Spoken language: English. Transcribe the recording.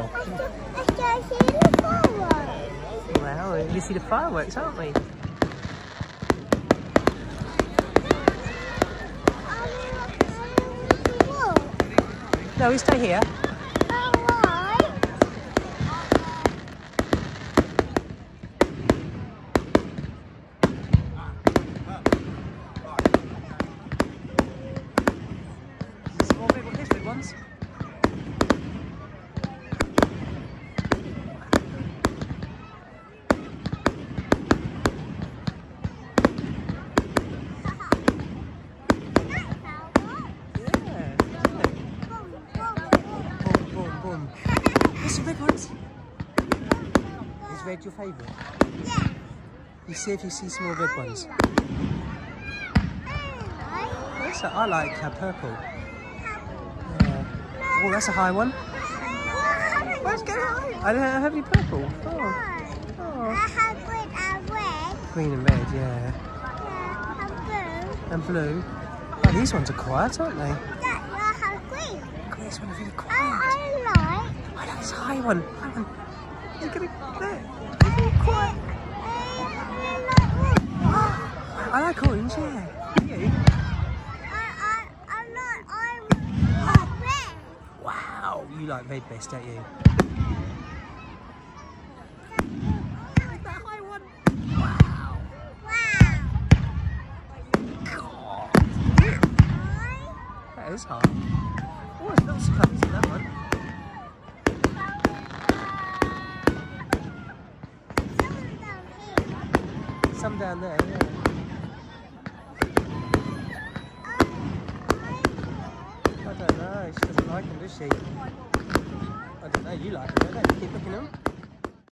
Wow. Wow, you see the fireworks, aren't we? No, we stay here. Ones, big ones. Yeah. What's the red ones? Is red your favourite? Yeah. You see if you see small red ones. I like purple. Yeah. Oh, that's a high one. Let's get high. I don't have any purple. Oh, oh. Green and red, yeah. And blue. and Oh, these ones are quiet, aren't they? God, this one's really quiet. I a high one. High one. At it there. Quiet. like I like orange, yeah. You? Wow, you like red best, don't you? That is hard. Oh, it's lots of colours in that one. Some down there, yeah. I don't know. She doesn't like them, does she? I don't know. You like them, don't you? Keep looking them.